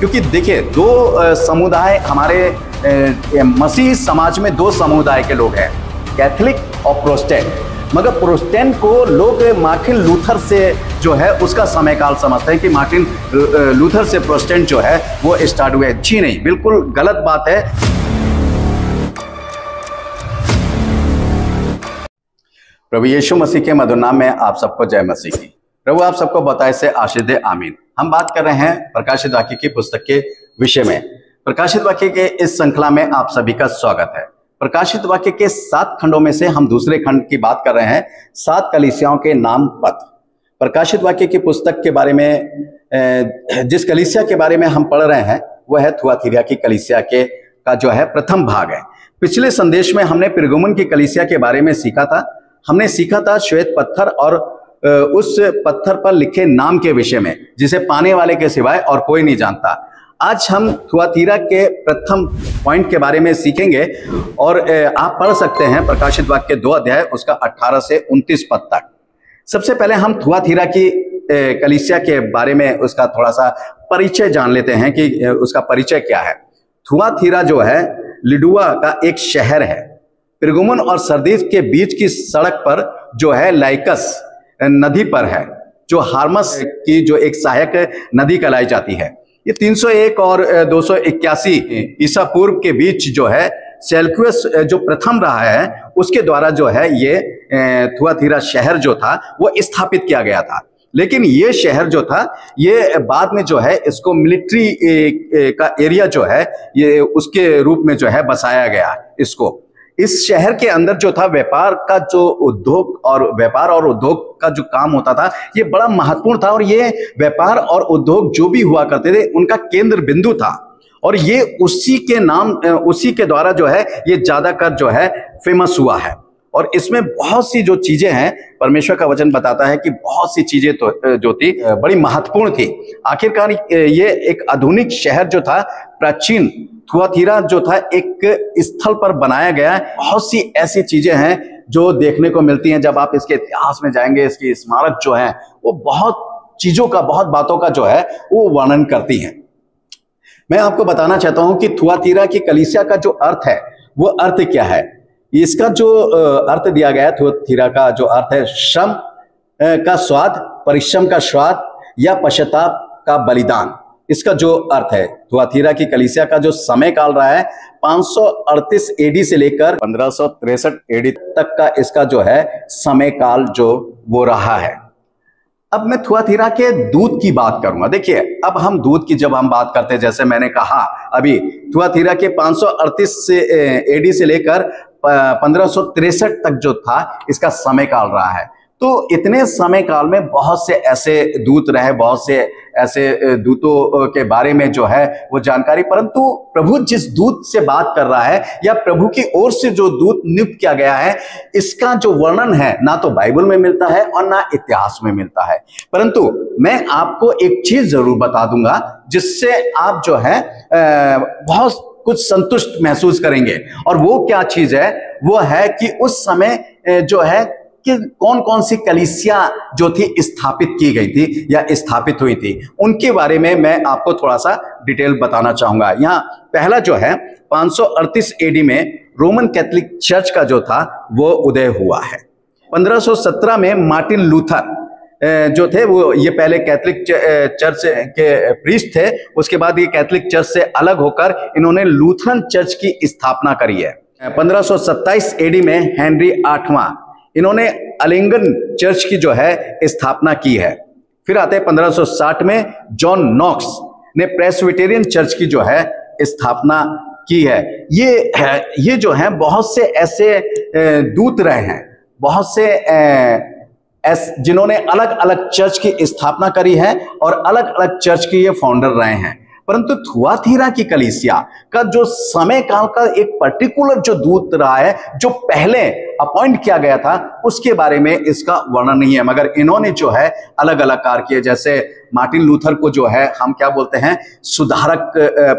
क्योंकि देखिए, दो समुदाय हमारे मसीह समाज में दो समुदाय के लोग हैं, कैथलिक और प्रोस्टेंट। मगर प्रोस्टेंट को लोग मार्टिन लूथर से जो है, उसका समय काल समझते हैं कि मार्टिन लूथर से प्रोस्टेंट जो है, वो स्टार्ट हुए जी नहीं, बिल्कुल गलत बात है। प्रभु यीशु मसीह के मधुर नाम में आप सबको जय मसीह की। प्रभु आप सबको बताए से आशीष दे, आमीन। हम बात कर रहे हैं प्रकाशित वाक्य की पुस्तक के विषय में। प्रकाशित वाक्य के इस श्रृंखला में आप सभी का स्वागत है। प्रकाशित वाक्य के सात खंडों में से हम दूसरे खंड की बात कर रहे हैं, सात कलिसियाओं के नाम पत्र प्रकाशित वाक्य की पुस्तक के बारे में जिस कलिसिया के बारे में हम पढ़ रहे हैं, वह है थुआथिरिया की कलिसिया के का जो है प्रथम भाग है। पिछले संदेश में हमने पिरगुमन की कलिसिया के बारे में सीखा था। हमने सीखा था श्वेत पत्थर और उस पत्थर पर लिखे नाम के विषय में, जिसे पाने वाले के सिवाय और कोई नहीं जानता। आज हम थुआतीरा के प्रथम पॉइंट के बारे में सीखेंगे और आप पढ़ सकते हैं प्रकाशित वाक्य दो अध्याय, उसका 18 से 29 पद तक। सबसे पहले हम थुआतीरा की कलिसिया के बारे में उसका थोड़ा सा परिचय जान लेते हैं कि उसका परिचय क्या है। थुआथीरा जो है, लिडुआ का एक शहर है। पिरगुमन और सरदीस के बीच की सड़क पर जो है, लाइकस नदी पर है जो हार्मस की जो एक सहायक नदी कहलाई जाती है। ये 301 और दो ईसा पूर्व के बीच जो है सेल्कुस जो प्रथम रहा है उसके द्वारा जो है ये थुआथीरा शहर जो था वो स्थापित किया गया था। लेकिन ये शहर जो था ये बाद में जो है इसको मिलिट्री का एरिया जो है ये उसके रूप में जो है बसाया गया इसको। इस शहर के अंदर जो था, व्यापार का जो उद्योग और व्यापार और उद्योग का जो काम होता था, ये बड़ा महत्वपूर्ण था और ये व्यापार और उद्योग जो भी हुआ करते थे, उनका केंद्र बिंदु था। और ये उसी के नाम उसी के द्वारा जो है, ये ज़्यादातर जो है फ़ेमस हुआ है। और इसमें बहुत सी जो चीज़ें हैं, परमेश्वर का वचन बताता है कि बहुत सी चीज़ें तो जो थी बड़ी महत्वपूर्ण थी। आखिरकार ये एक आधुनिक शहर जो था, प्राचीन थुआथीरा जो था, एक स्थल पर बनाया गया है। बहुत सी ऐसी चीज़ें हैं जो देखने को मिलती हैं। जब आप इसके इतिहास में जाएँगे, इसकी स्मारक जो है, वो बहुत चीज़ों का, बहुत बातों का जो है, वो वर्णन करती हैं। मैं आपको बताना चाहता हूँ कि थुआतीरा की कलिसिया का जो अर्थ है, वो अर्थ क्या है? इसका जो अर्थ दिया गया है थुआतीरा का जो अर्थ है, श्रम का स्वाद, परिश्रम का स्वाद या पश्चाताप का बलिदान। इसका जो अर्थ है थुआथीरा की कलिसिया का जो समय काल रहा है 538 एडी से लेकर पंद्रह एडी तक का इसका जो है समय काल जो वो रहा है। अब मैं थुआथीरा के दूध की बात करूँगा। देखिए अब हम दूध की जब हम बात करते हैं जैसे मैंने कहा अभी थुआथीरा के 538 से एडी से लेकर पंद्रह तक जो था इसका समय काल रहा है। तो इतने समय काल में बहुत से ऐसे दूत रहे बहुत से ऐसे दूतों के बारे में जो है वो जानकारी। परंतु प्रभु जिस दूत से बात कर रहा है या प्रभु की ओर से जो दूत नियुक्त किया गया है, इसका जो वर्णन है, ना तो बाइबल में मिलता है और ना इतिहास में मिलता है। परंतु मैं आपको एक चीज़ ज़रूर बता दूँगा, जिससे आप जो है बहुत कुछ संतुष्ट महसूस करेंगे। और वो क्या चीज़ है? वो है कि उस समय जो है कि कौन कौन सी कलिसिया जो थी स्थापित की गई थी या स्थापित हुई थी, उनके बारे में मैं आपको थोड़ा सा डिटेल बताना चाहूँगा। यहाँ पहला जो है 538 एडी में रोमन कैथोलिक चर्च का जो था, वो उदय हुआ है। 1517 में मार्टिन लूथर जो थे, वो ये पहले कैथोलिक चर्च के प्रीस्ट थे, उसके बाद ये कैथोलिक चर्च से अलग होकर इन्होंने लूथरन चर्च की स्थापना करी है। 1527 एडी में हेनरी आठवां इन्होंने अलिंगन चर्च की जो है, स्थापना की है। फिर आते हैं 1560 में, जॉन नॉक्स ने प्रेसविटेरियन चर्च की जो है, स्थापना की है। ये ये जो है, बहुत से ऐसे दूत रहे हैं। बहुत से जिन्होंने अलग अलग चर्च की स्थापना करी है और अलग अलग चर्च के ये फाउंडर रहे हैं। परंतु थुआथीरा की कलीसिया का जो समय काल का एक पर्टिकुलर जो दूत रहा है, जो पहले अपॉइंट किया गया था, उसके बारे में इसका वर्णन नहीं है। मगर इन्होंने जो है अलग अलग कार्य किए। जैसे मार्टिन लूथर को जो है, हम क्या बोलते हैं? सुधारक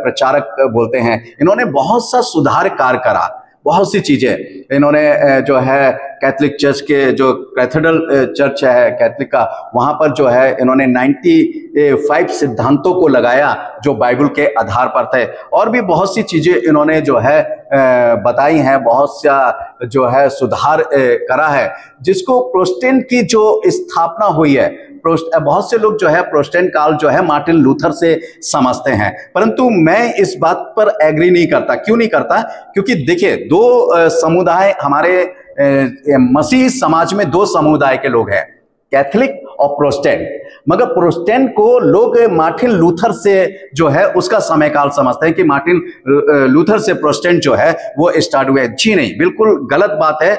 प्रचारक बोलते हैं। इन्होंने बहुत सा सुधार कार्य करा। बहुत सी चीज़ें। इन्होंने जो है कैथलिक चर्च के जो कैथेड्रल चर्च है कैथलिक का, वहाँ पर जो है, इन्होंने 95 सिद्धांतों को लगाया जो बाइबल के आधार पर थे। और भी बहुत सी चीज़ें इन्होंने जो है बताई हैं, बहुत सा जो है, सुधार करा है, जिसको प्रोस्टेंट की जो स्थापना हुई है बहुत से लोग जो है प्रोस्टेंट काल जो है मार्टिन लूथर से समझते हैं। परंतु मैं इस बात पर एग्री नहीं करता। क्यों नहीं करता? क्योंकि देखिए, दो समुदाय हमारे मसीह समाज में दो समुदाय के लोग हैं। कैथलिक और प्रोस्टेंट। मगर प्रोस्टेंट को लोग मार्टिन लूथर से जो है, उसका समय काल समझते हैं कि मार्टिन लूथर से प्रोस्टेंट जो है, वो स्टार्ट हुए। जी नहीं, बिल्कुल गलत बात है।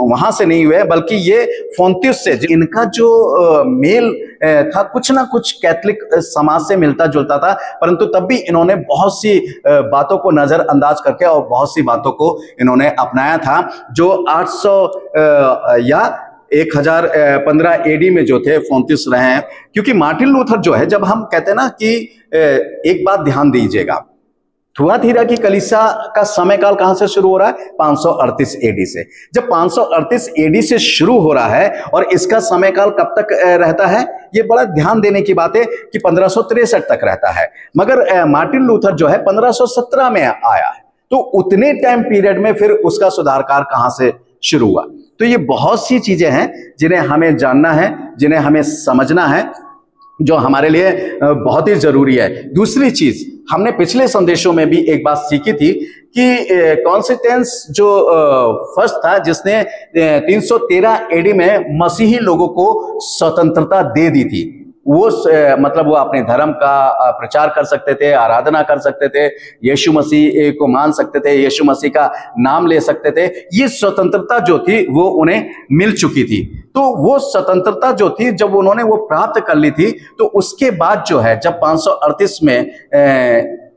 वहाँ से नहीं हुए, बल्कि ये फोन्तियस से इनका जो मेल था, कुछ ना कुछ कैथलिक समाज से मिलता जुलता था, परंतु तब भी इन्होंने बहुत सी बातों को नजरअंदाज करके और बहुत सी बातों को इन्होंने अपनाया था, जो 800 या एक हज़ार पंद्रह एडी में जो थे, फोतिस रहे हैं। क्योंकि मार्टिन लूथर जो है, जब हम कहते हैं ना कि एक बात ध्यान दीजिएगा। थुआथीरा की कलिसा का समय काल कहाँ से शुरू हो रहा है? 538 एडी से। जब 538 एडी से शुरू हो रहा है, और इसका समय काल कब तक रहता है? ये बड़ा ध्यान देने की बात है कि पंद्रह तक रहता है। मगर मार्टिन लूथर जो है 1517 में आया है। तो उतने टाइम पीरियड में फिर उसका सुधारकार कहाँ से शुरू हुआ। तो ये बहुत सी चीज़ें हैं जिन्हें हमें जानना है, जिन्हें हमें समझना है, जो हमारे लिए बहुत ही ज़रूरी है। दूसरी चीज़, हमने पिछले संदेशों में भी एक बात सीखी थी कि कॉन्सिस्टेंस जो फ़र्स्ट था, जिसने 313 एडी में मसीही लोगों को स्वतंत्रता दे दी थी। वो मतलब वो अपने धर्म का प्रचार कर सकते थे, आराधना कर सकते थे, यीशु मसीह को मान सकते थे, यीशु मसीह का नाम ले सकते थे। ये स्वतंत्रता जो थी, वो उन्हें मिल चुकी थी। तो वो स्वतंत्रता जो थी, जब उन्होंने वो प्राप्त कर ली थी तो उसके बाद जो है, जब पाँच में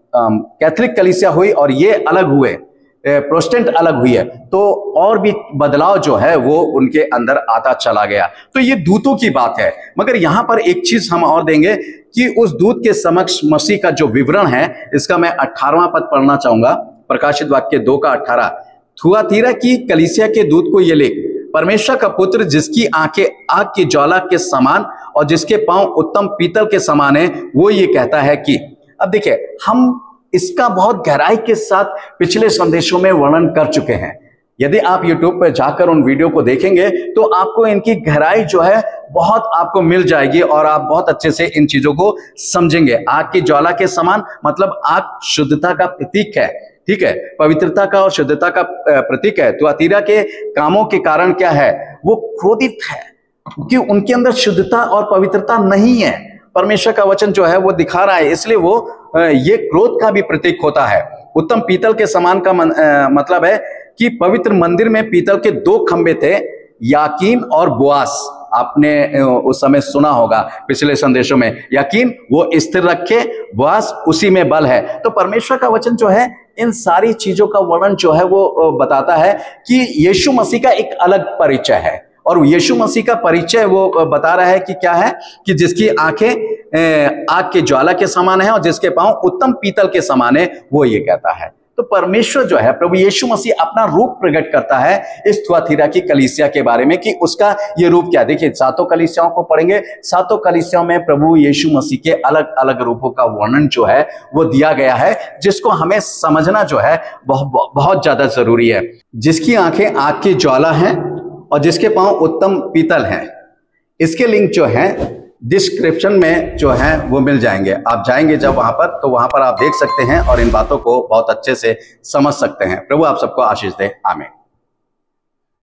कैथलिक कलिसिया हुई और ये अलग हुए प्रोस्टेंट अलग हुई है। तो और भी बदलाव जो है, वो उनके अंदर आता चला गया। तो ये दूतों की बात है। मगर यहाँ पर एक चीज़ हम और देंगे कि उस दूत के समक्ष मसीह का जो विवरण है, इसका मैं अट्ठारवा पद पढ़ना चाहूँगा। प्रकाशित वाक्य दो का अट्ठारह थुआतीरा की कलिसिया के दूत को ये लिख, परमेश्वर का पुत्र जिसकी आँखें आग की ज्वाला के समान और जिसके पाँव उत्तम पीतल के समान है, वो ये कहता है कि, अब देखिए, हम इसका बहुत गहराई के साथ पिछले संदेशों में वर्णन कर चुके हैं। यदि आप YouTube पर जाकर उन वीडियो को देखेंगे तो आपको इनकी गहराई जो है, बहुत आपको मिल जाएगी और आप बहुत अच्छे से इन चीज़ों को समझेंगे। आग की ज्वाला के समान मतलब आग शुद्धता का प्रतीक है, ठीक है? पवित्रता का और शुद्धता का प्रतीक है। तो अतीरा के कामों के कारण क्या है? वो क्रोधित है कि उनके अंदर शुद्धता और पवित्रता नहीं है। परमेश्वर का वचन जो है, वो दिखा रहा है, इसलिए वो ये क्रोध का भी प्रतीक होता है। उत्तम पीतल के समान का मन, आ, मतलब है कि पवित्र मंदिर में पीतल के दो खंबे थे याकीन और बुआस। आपने उस समय सुना होगा पिछले संदेशों में। यकीन वो स्थिर रखे बुआस उसी में बल है। तो परमेश्वर का वचन जो है इन सारी चीज़ों का वर्णन जो है वो बताता है कि यीशु मसीह का एक अलग परिचय है। और यीशु मसीह का परिचय वो बता रहा है कि क्या है? कि जिसकी आँखें आग के ज्वाला के समान है और जिसके पाँव उत्तम पीतल के समान है, वो ये कहता है। तो परमेश्वर जो है, प्रभु यीशु मसीह अपना रूप प्रकट करता है इस थुआथीरा की कलिसिया के बारे में कि उसका ये रूप क्या देखिए, सातों कलिसियाओं को पढ़ेंगे। सातों कलिसियाओं में प्रभु यीशु मसीह के अलग अलग रूपों का वर्णन जो है, वो दिया गया है, जिसको हमें समझना जो है, बहुत बहुत ज़्यादा ज़रूरी है। जिसकी आँखें आग की ज्वाला है और जिसके पाँव उत्तम पीतल है। इसके लिंक जो है डिस्क्रिप्शन में जो है, वो मिल जाएँगे। आप जाएँगे जब वहाँ पर तो वहाँ पर आप देख सकते हैं और इन बातों को बहुत अच्छे से समझ सकते हैं। प्रभु आप सबको आशीष दे। आमीन।